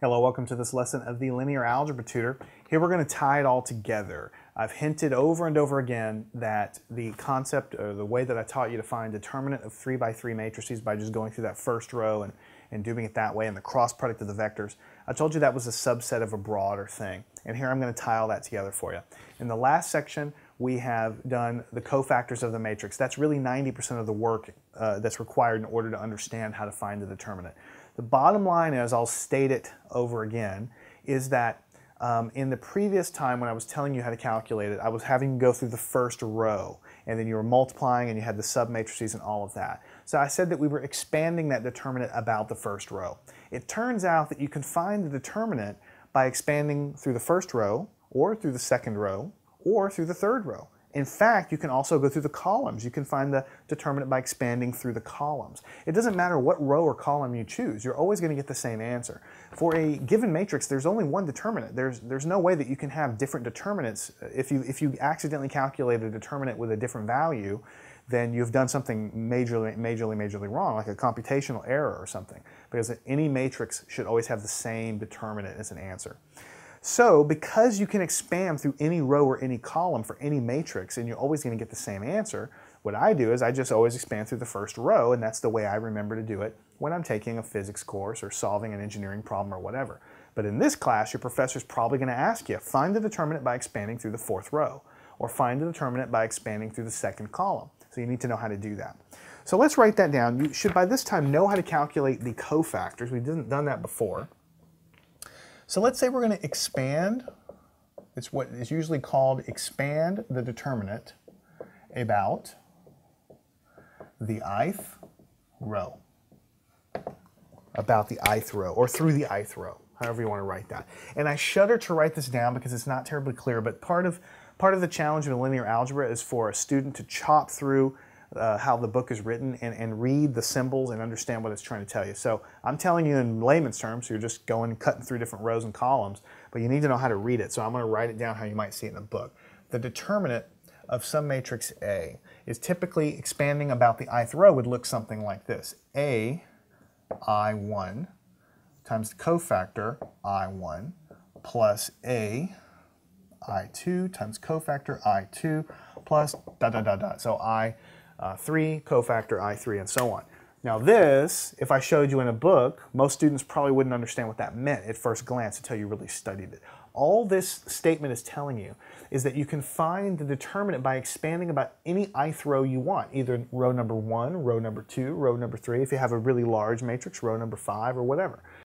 Hello, welcome to this lesson of the Linear Algebra Tutor. Here we're going to tie it all together. I've hinted over and over again that the concept or the way that I taught you to find determinant of 3 by 3 matrices by just going through that first row and, and doing it that way and the cross product of the vectors, I told you that was a subset of a broader thing. And here I'm going to tie all that together for you. In the last section, we have done the cofactors of the matrix. That's really 90% of the work uh, that's required in order to understand how to find the determinant. The bottom line is, I'll state it over again, is that um, in the previous time when I was telling you how to calculate it, I was having you go through the first row and then you were multiplying and you had the submatrices and all of that. So I said that we were expanding that determinant about the first row. It turns out that you can find the determinant by expanding through the first row or through the second row or through the third row. In fact, you can also go through the columns. You can find the determinant by expanding through the columns. It doesn't matter what row or column you choose, you're always going to get the same answer. For a given matrix, there's only one determinant. There's, there's no way that you can have different determinants. If you, if you accidentally calculate a determinant with a different value, then you've done something majorly, majorly, majorly wrong, like a computational error or something, because any matrix should always have the same determinant as an answer. So because you can expand through any row or any column for any matrix and you're always going to get the same answer, what I do is I just always expand through the first row and that's the way I remember to do it when I'm taking a physics course or solving an engineering problem or whatever. But in this class, your professor's probably going to ask you, find the determinant by expanding through the fourth row or find the determinant by expanding through the second column. So you need to know how to do that. So let's write that down. You should by this time know how to calculate the cofactors. We didn't done that before. So let's say we're going to expand, it's what is usually called expand the determinant about the ith row. About the ith row, or through the ith row, however you want to write that. And I shudder to write this down because it's not terribly clear, but part of, part of the challenge of linear algebra is for a student to chop through uh, how the book is written and, and read the symbols and understand what it's trying to tell you. So I'm telling you in layman's terms, so you're just going cutting through different rows and columns, but you need to know how to read it. So I'm going to write it down how you might see it in a book. The determinant of some matrix A is typically expanding about the ith row would look something like this. A I1 times the cofactor I1 plus A I2 times cofactor I2 plus da da da da. So I uh, 3, cofactor I3, and so on. Now this, if I showed you in a book, most students probably wouldn't understand what that meant at first glance until you really studied it. All this statement is telling you is that you can find the determinant by expanding about any ith row you want, either row number 1, row number 2, row number 3, if you have a really large matrix, row number 5, or whatever.